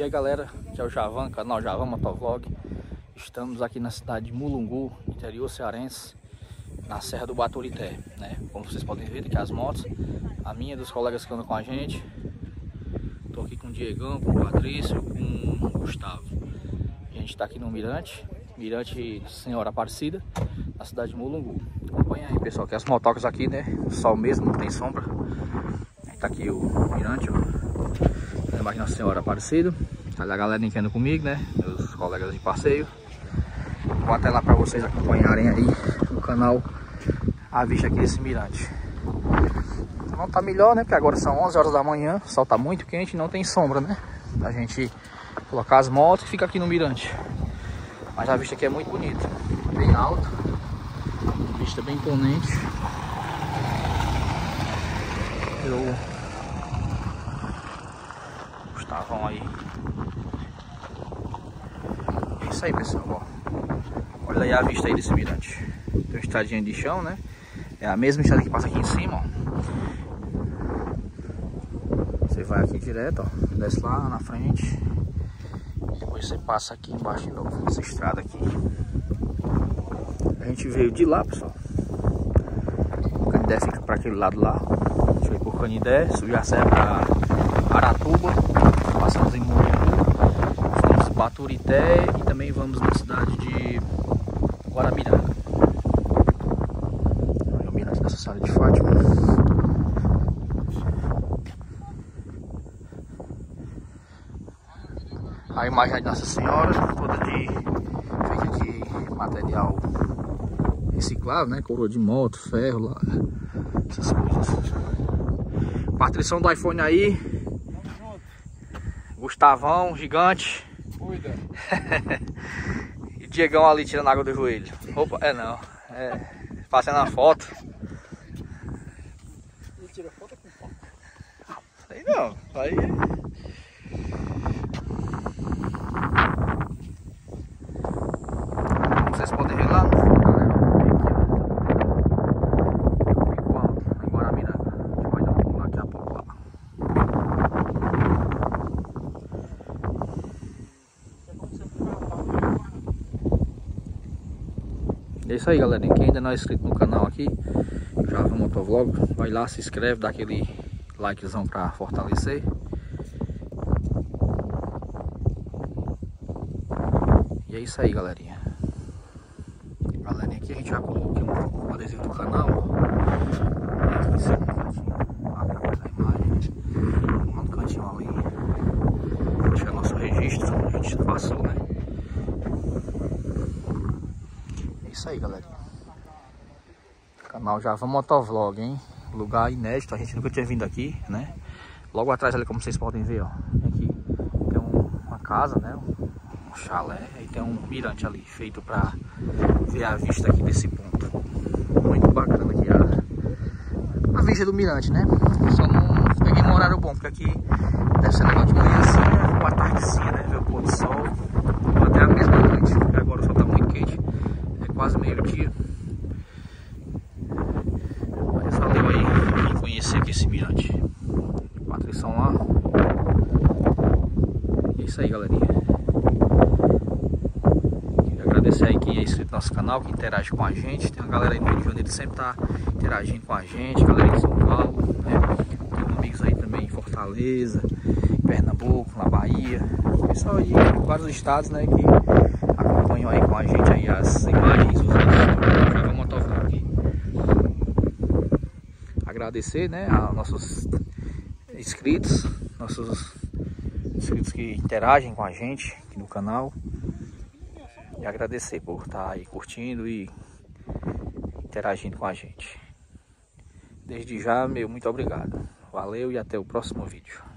E aí galera, aqui é o Javan, canal Javan Motovlog. Estamos aqui na cidade de Mulungu, interior cearense Na Serra do Baturité, né? Como vocês podem ver aqui as motos. A minha dos colegas que andam com a gente. Tô aqui com o Diegão, com o Patrício, com o Gustavo. A gente tá aqui no Mirante Mirante Senhora Aparecida Na cidade de Mulungu. Acompanha aí pessoal, que as motocas aqui, né? Sol mesmo, não tem sombra. Tá aqui o Mirante, ó Embaixo Nossa Senhora Aparecido. Olha a galera que anda comigo, né? Meus colegas de passeio. Vou até lá para vocês acompanharem aí no canal a vista aqui desse mirante. Não tá melhor, né? Porque agora são 11 horas da manhã, o sol tá muito quente não tem sombra, né? A gente colocar as motos e fica aqui no mirante. Mas a vista aqui é muito bonita, bem alta, vista bem imponente. Eu estavam aí. É isso aí, pessoal. Ó. Olha aí a vista aí desse mirante. Tem uma estradinha de chão, né? É a mesma estrada que passa aqui em cima, ó. Você vai aqui direto, ó. Desce lá na frente. Depois você passa aqui embaixo de novo, essa estrada aqui. A gente veio de lá, pessoal. O Canidé fica para aquele lado lá. A gente veio por a serra para Aratuba passamos em Mulungu, fomos Baturité e também vamos na cidade de o mirante dessa sala de Fátima. A imagem de Nossa Senhora, toda de feita de material reciclado, né? Coroa de moto, ferro lá, essas coisas. Patrição do iPhone aí, Gustavão, gigante. Cuida. e Diegão ali tirando água do joelho. Opa, é não. É, fazendo a foto. E tira foto com foto? Aí não. Aí. Vocês podem ver lá É isso aí galera, quem ainda não é inscrito no canal aqui Java Motovlog, vai lá, se inscreve, dá aquele likezão pra fortalecer. E é isso aí galerinha. Galerinha, aqui a gente já colocou um adesivo do canal. Aqui em cima imagem No cantinho ali. Acho que é nosso registro, a gente passou. né isso aí, galera. Canal Java Motovlog, hein? Lugar inédito, a gente nunca tinha vindo aqui, né? Logo atrás ali, como vocês podem ver, ó. Aqui tem um, uma casa, né? Um chalé. E tem um mirante ali, feito pra ver a vista aqui desse ponto. Muito bacana aqui a, a vista do mirante, né? Só não peguei um horário bom, porque aqui deve ser legal de manhã assim, né? Ou à tardezinha, né? Ver o pôr do sol. Ou até a mesma noite, agora o sol tá muito quente meio-dia. Mas valeu aí conhecer aqui esse mirante. Patrição lá. É isso aí, galerinha. Queria agradecer aí quem é inscrito no nosso canal, que interage com a gente. Tem uma galera aí no Rio de Janeiro que sempre tá interagindo com a gente. Galera de São Paulo, né? Tem amigos aí também em Fortaleza, em Pernambuco, na Bahia. Pessoal aí vários estados, né? Que acompanham aí com a gente aí as imagens, os vídeos Motovlog. Agradecer, né, a nossos inscritos, nossos inscritos que interagem com a gente aqui no canal. E agradecer por estar aí curtindo e interagindo com a gente. Desde já, meu muito obrigado. Valeu e até o próximo vídeo.